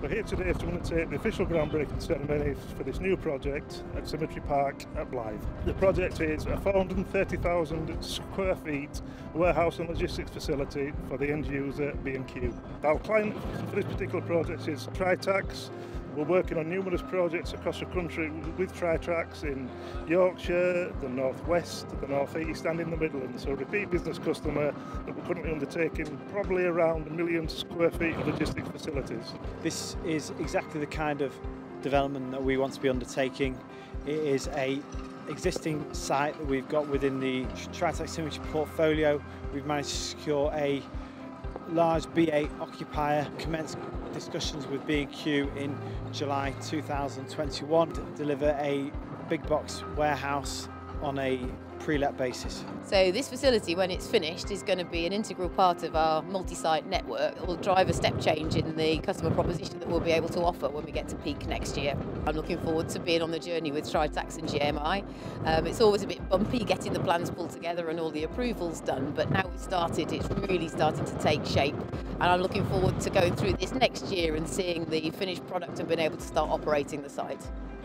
We're here today to undertake the official groundbreaking ceremony for this new project at Cemetery Park at Blythe. The project is a 430,000 square feet warehouse and logistics facility for the end user B&Q. Our client for this particular project is Tritax, we're working on numerous projects across the country with Tritax in Yorkshire, the North West, the North East and in the Midlands. So repeat business customer that we're currently undertaking probably around a million square feet of logistics facilities. This is exactly the kind of development that we want to be undertaking. It is a existing site that we've got within the Tritax Symmetry portfolio. We've managed to secure a large B8 occupier, commenced discussions with B&Q in July 2021 to deliver a big box warehouse on a pre-let basis. So this facility, when it's finished, is going to be an integral part of our multi-site network. It will drive a step change in the customer proposition that we'll be able to offer when we get to peak next year. I'm looking forward to being on the journey with Tritax and GMI. Um, it's always a bit bumpy getting the plans pulled together and all the approvals done, but now it's started, it's really starting to take shape. And I'm looking forward to going through this next year and seeing the finished product and being able to start operating the site.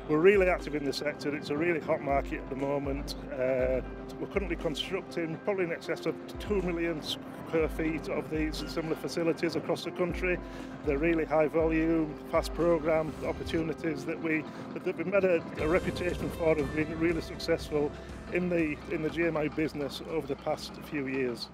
We're really active in the sector. It's a really hot market at the moment. Uh, we're currently constructing probably in excess of 2 million square feet of these similar facilities across the country. They're really high volume, fast program opportunities that we that we've made a, a reputation for of being really successful in the in the GMI business over the past few years.